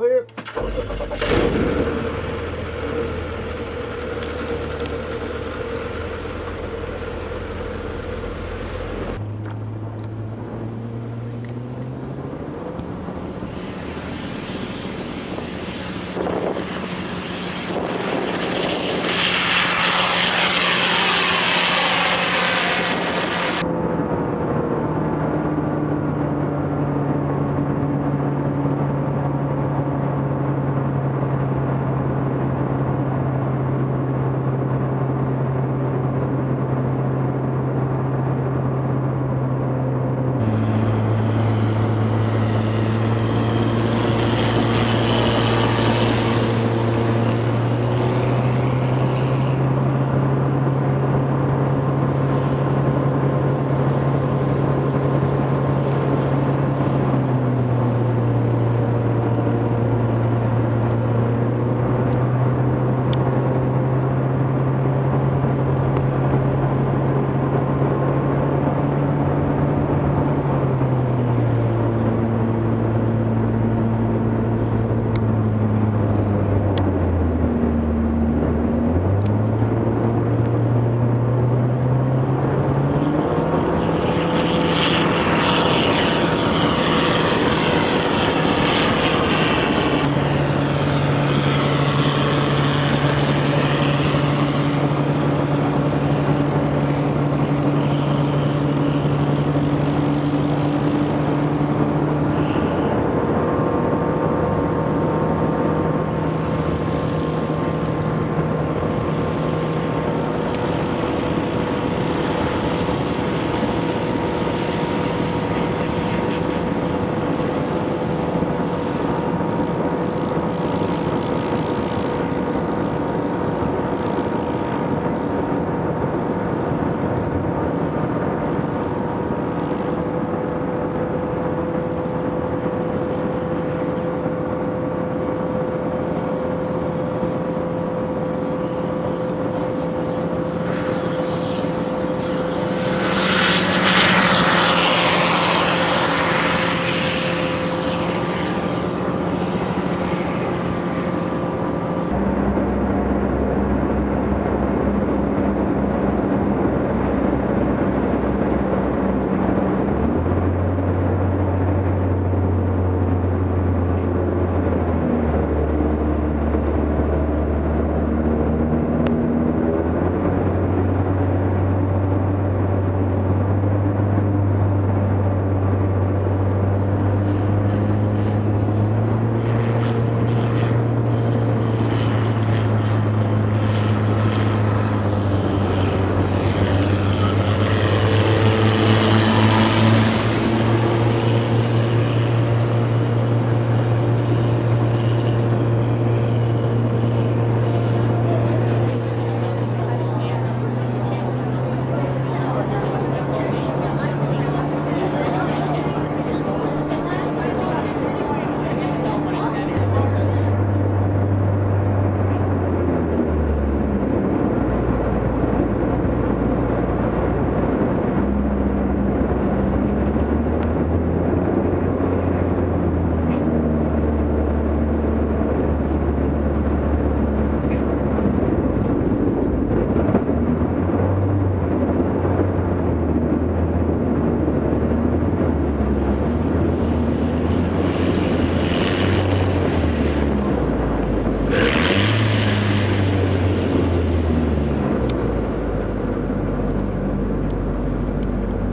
Clear.